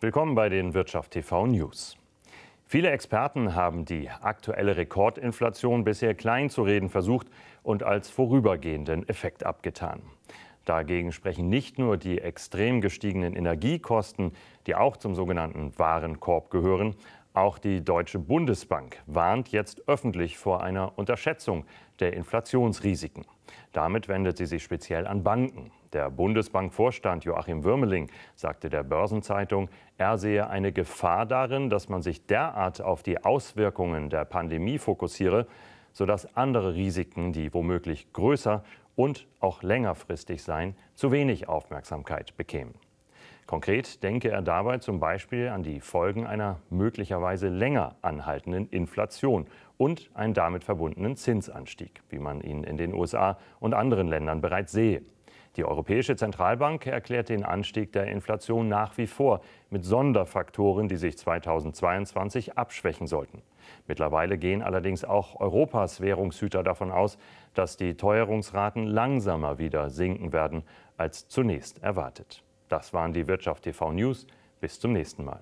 Willkommen bei den Wirtschaft TV News. Viele Experten haben die aktuelle Rekordinflation bisher klein zu reden versucht und als vorübergehenden Effekt abgetan. Dagegen sprechen nicht nur die extrem gestiegenen Energiekosten, die auch zum sogenannten Warenkorb gehören, auch die Deutsche Bundesbank warnt jetzt öffentlich vor einer Unterschätzung der Inflationsrisiken. Damit wendet sie sich speziell an Banken. Der Bundesbankvorstand Joachim Würmeling sagte der Börsenzeitung, er sehe eine Gefahr darin, dass man sich derart auf die Auswirkungen der Pandemie fokussiere, sodass andere Risiken, die womöglich größer und auch längerfristig seien, zu wenig Aufmerksamkeit bekämen. Konkret denke er dabei zum Beispiel an die Folgen einer möglicherweise länger anhaltenden Inflation und einen damit verbundenen Zinsanstieg, wie man ihn in den USA und anderen Ländern bereits sehe. Die Europäische Zentralbank erklärt den Anstieg der Inflation nach wie vor mit Sonderfaktoren, die sich 2022 abschwächen sollten. Mittlerweile gehen allerdings auch Europas Währungshüter davon aus, dass die Teuerungsraten langsamer wieder sinken werden als zunächst erwartet. Das waren die Wirtschaft TV News. Bis zum nächsten Mal.